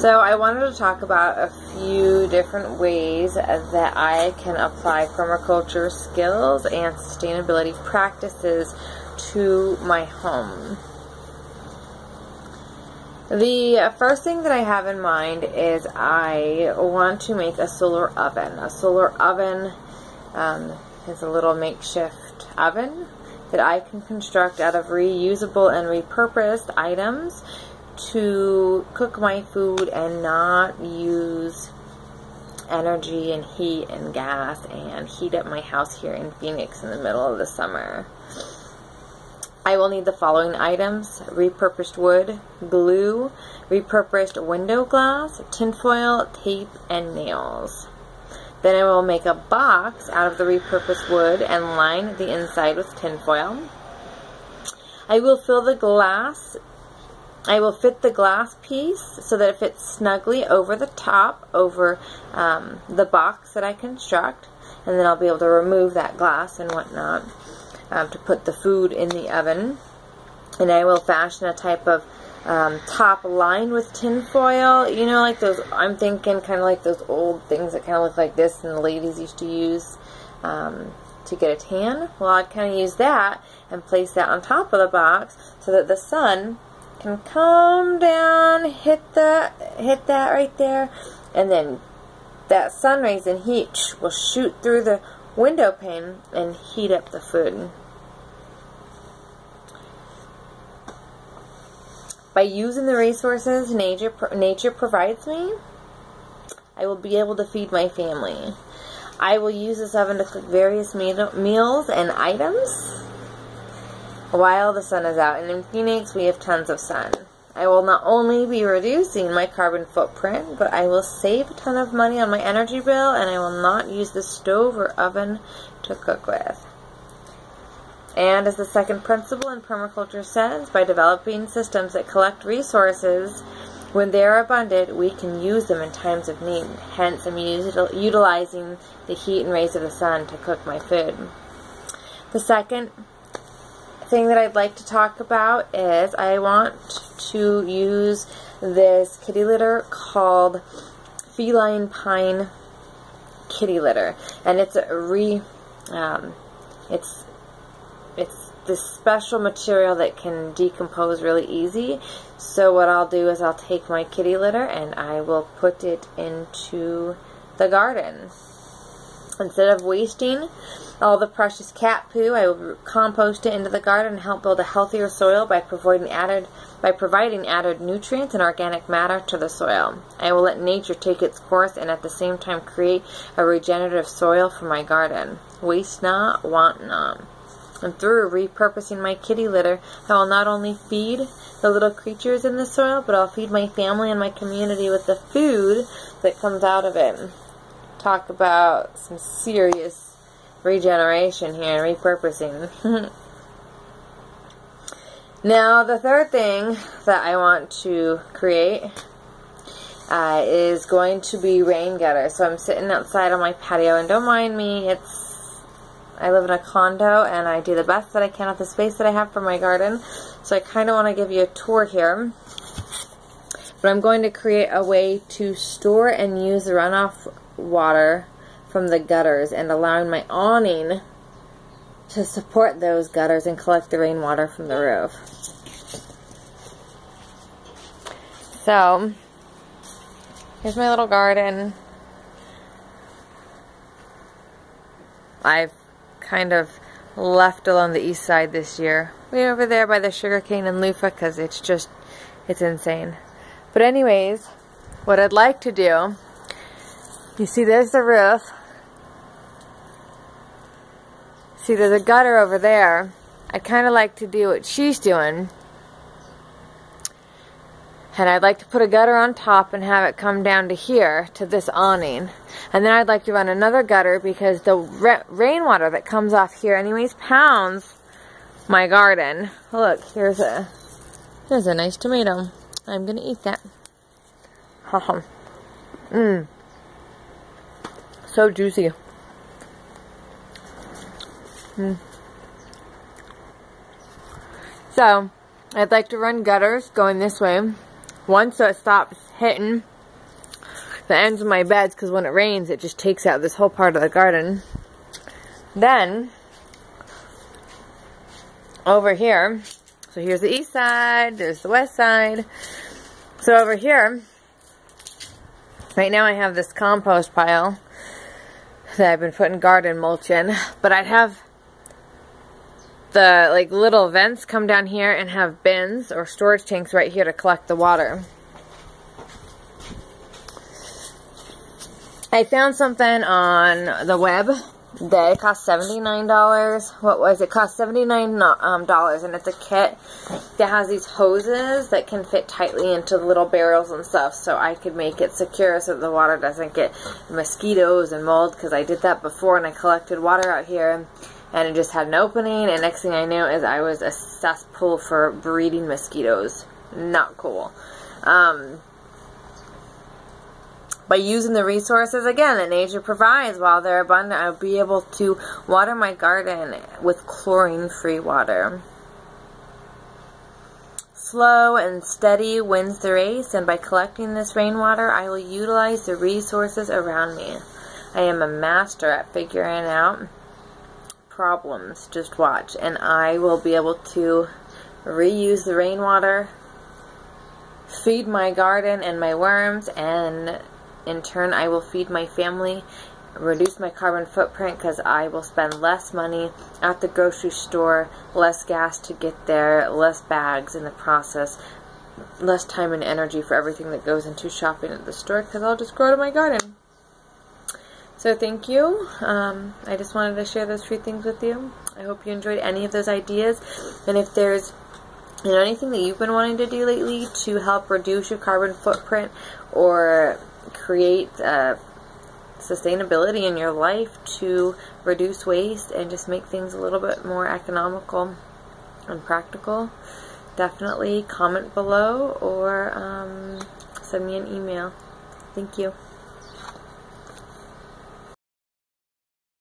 So I wanted to talk about a few different ways that I can apply permaculture skills and sustainability practices to my home. The first thing that I have in mind is I want to make a solar oven. A solar oven um, is a little makeshift oven that I can construct out of reusable and repurposed items to cook my food and not use energy and heat and gas and heat up my house here in Phoenix in the middle of the summer. I will need the following items, repurposed wood, glue, repurposed window glass, tinfoil, tape, and nails. Then I will make a box out of the repurposed wood and line the inside with tinfoil. I will fill the glass I will fit the glass piece so that it fits snugly over the top, over um, the box that I construct, and then I'll be able to remove that glass and whatnot um, to put the food in the oven. And I will fashion a type of um, top lined with tin foil, you know, like those, I'm thinking kind of like those old things that kind of look like this and the ladies used to use um, to get a tan. Well, I'd kind of use that and place that on top of the box so that the sun can come down, hit the hit that right there, and then that sun rays and heat will shoot through the window pane and heat up the food. By using the resources nature nature provides me, I will be able to feed my family. I will use this oven to cook various meals and items while the sun is out. And in Phoenix, we have tons of sun. I will not only be reducing my carbon footprint, but I will save a ton of money on my energy bill, and I will not use the stove or oven to cook with. And as the second principle in permaculture says, by developing systems that collect resources when they are abundant, we can use them in times of need. Hence, I'm utilizing the heat and rays of the sun to cook my food. The second thing that I'd like to talk about is I want to use this kitty litter called Feline Pine Kitty Litter. And it's a re, um, it's, it's this special material that can decompose really easy. So what I'll do is I'll take my kitty litter and I will put it into the garden. Instead of wasting all the precious cat poo, I will compost it into the garden and help build a healthier soil by providing added by providing added nutrients and organic matter to the soil. I will let nature take its course and at the same time create a regenerative soil for my garden. Waste not, want not. And through repurposing my kitty litter, I will not only feed the little creatures in the soil, but I'll feed my family and my community with the food that comes out of it talk about some serious regeneration here, and repurposing. now, the third thing that I want to create uh, is going to be rain gutter. So I'm sitting outside on my patio, and don't mind me, it's I live in a condo, and I do the best that I can with the space that I have for my garden. So I kind of want to give you a tour here. But I'm going to create a way to store and use the runoff water from the gutters and allowing my awning to support those gutters and collect the rainwater from the roof. So, here's my little garden. I've kind of left along the east side this year. Way over there by the sugarcane and loofah because it's just, it's insane. But anyways, what I'd like to do you see there's the roof. See there's a gutter over there. I'd kind of like to do what she's doing. And I'd like to put a gutter on top and have it come down to here, to this awning. And then I'd like to run another gutter because the rainwater that comes off here anyways pounds my garden. Look, here's a, here's a nice tomato. I'm going to eat that. Mmm. So juicy. Mm. So, I'd like to run gutters going this way once it stops hitting the ends of my beds because when it rains it just takes out this whole part of the garden. Then over here, so here's the east side, there's the west side. So over here, right now I have this compost pile that I've been putting garden mulch in, but I'd have the like little vents come down here and have bins or storage tanks right here to collect the water. I found something on the web that it cost $79. What was it? cost $79 um, dollars and it's a kit that has these hoses that can fit tightly into little barrels and stuff so I could make it secure so the water doesn't get mosquitoes and mold because I did that before and I collected water out here and it just had an opening and next thing I knew is I was a cesspool for breeding mosquitoes. Not cool. Um, by using the resources, again, that nature provides while they're abundant, I'll be able to water my garden with chlorine-free water. Slow and steady wins the race, and by collecting this rainwater, I will utilize the resources around me. I am a master at figuring out problems. Just watch. And I will be able to reuse the rainwater, feed my garden and my worms, and in turn, I will feed my family, reduce my carbon footprint because I will spend less money at the grocery store, less gas to get there, less bags in the process, less time and energy for everything that goes into shopping at the store because I'll just grow to my garden. So thank you. Um, I just wanted to share those three things with you. I hope you enjoyed any of those ideas. And if there's you know, anything that you've been wanting to do lately to help reduce your carbon footprint or create uh, sustainability in your life to reduce waste and just make things a little bit more economical and practical, definitely comment below or um, send me an email. Thank you.